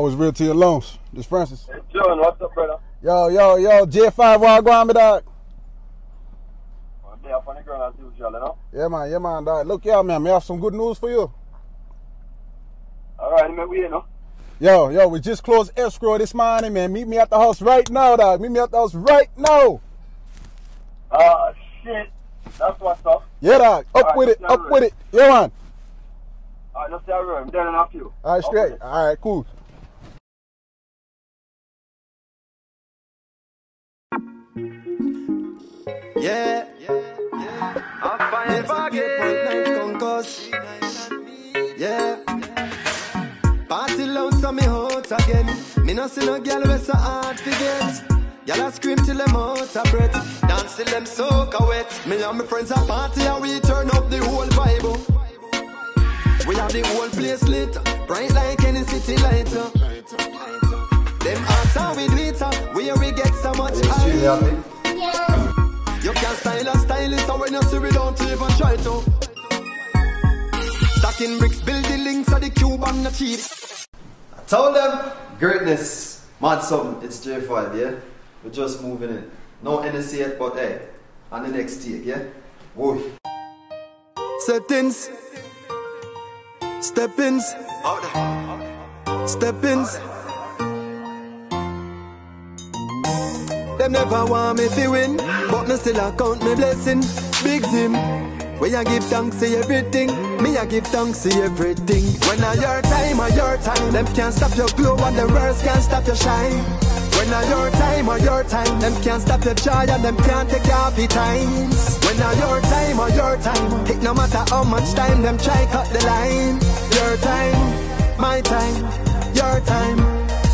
Always real to your loans. This Francis. Hey, John, what's up, brother? Yo, yo, yo, J5 where I go on me dog. I'm on the ground as usual, you know? Yeah man, yeah man dog. Look yeah man, me have some good news for you. Alright, man, we you know. Yo, yo, we just closed escrow this morning, man. Meet me at the house right now, dog. Meet me at the house right now. Ah, shit. That's what's up. Yeah, dog. Up Alright, with it, up all with it. Yeah, man. Alright, let's stay. I'm down and off you. All right, straight. All right, cool. Yeah, I'm fine again. Concourse. Yeah. Party loud so me hot again. Me no see no girl with so hard to get. Y'all a scream till them out a breath. Dance till them soak a wet. Me and my friends a party and we turn up the whole vibe. We have the whole place lit, bright like any city light. up. Them hearts are with glitter, where we get so much high. Style a stylist, so when you see we don't even try to. Stacking bricks, build the links of the cube and the cheat. Told them greatness, mad something. It's J5, yeah. We're just moving in. No NSC yet, but hey, on the next take, yeah. Whoa. Settings, step-ins, step-ins. Never want me to win, but me still a count me blessing. Big Zim, where I give thanks to everything, me I give thanks to everything. When I your time or your time, them can't stop your glow and the words can't stop your shine. When I your time or your time, them can't stop your joy and them can't take your happy times. When I your time or your time, it no matter how much time them try cut the line. Your time, my time, your time,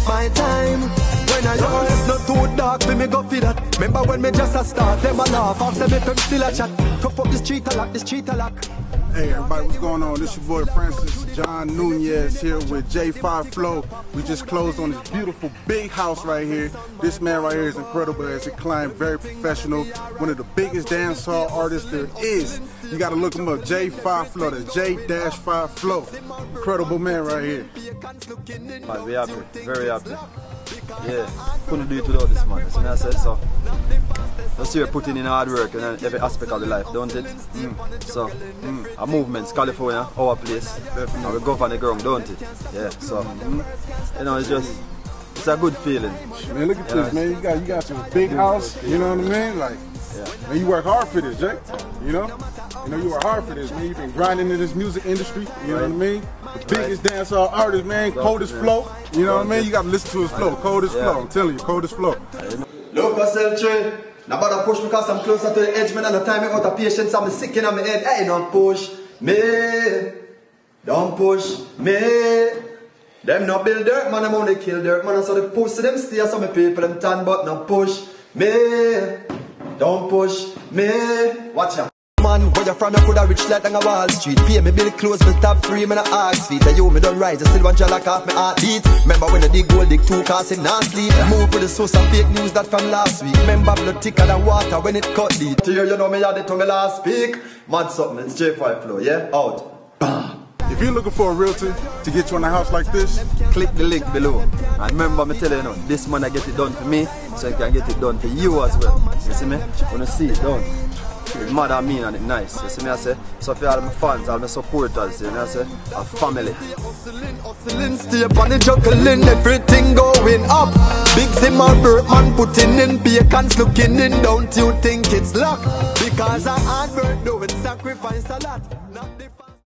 my time. Too dark, for me go for that. Remember when me just a start, them a laugh, after me them still a chat. Cuff up the street a lock, the street a lock. Hey everybody, what's going on? This your boy Francis John Nunez here with J5 Flow. We just closed on this beautiful big house right here. This man right here is incredible as a client, very professional, one of the biggest dancehall artists there is. You gotta look him up, J5 Flow, that's J-5 Flow. Incredible man right here. Man, we happy, very happy. Yeah, couldn't do it without this man. See what I said? So, just here putting in hard work in every aspect of the life, don't it? Mm. So, mm. our movements, California, our place, and we govern the ground, don't it? Yeah, so, mm. you know, it's just, it's a good feeling. Man, look at this, man. You got you got your big house. You know what I mean? Like, Yeah. man, you work hard for this, Jake. You know, you know you work hard for this, man. You've been grinding in this music industry. You know what I mean? The biggest dancehall artist, man. Coldest man. flow. You know what I mean? You got to listen to his flow. Coldest Yeah. flow. I'm telling you, coldest flow. Look yourself, Trey. Now bother push me cause I'm closer to the edge, man. And the time I got a patience, I'm sick in my head. Hey, don't push me. Don't push me. Them not build dirt, man. Them only kill dirt, man. So the pussy them stay, so my people them turn, but not push me. Don't push me. Watch out. Man, where you from? You coulda rich like on a Wall Street. Pay me bill close, me top three, me no ask feet. And you me don't rise, I still want you like off me heartbeat. Remember when I dig gold, dig two cars in not sleep. Move with the source of fake news that from last week. Remember blood thicker than water when it cut deep. To you, know me had it to me last speak. Mad something, it's J5 flow, yeah? Out. Bam. If you're looking for a realtor to get you in a house like this, click the link below. And remember me telling you, this man I get it done for me, so I can get it done for you as well. You see me? Wanna see it done. Mad and mean and it nice. You see me I say? So for all my fans, all my supporters, you know I say, a family. Hustling, hustling, stay upon the juggling, everything going up. Big Zimmer man putting in bacons, looking in, don't you think it's luck? Because I hard work doing sacrifice a lot.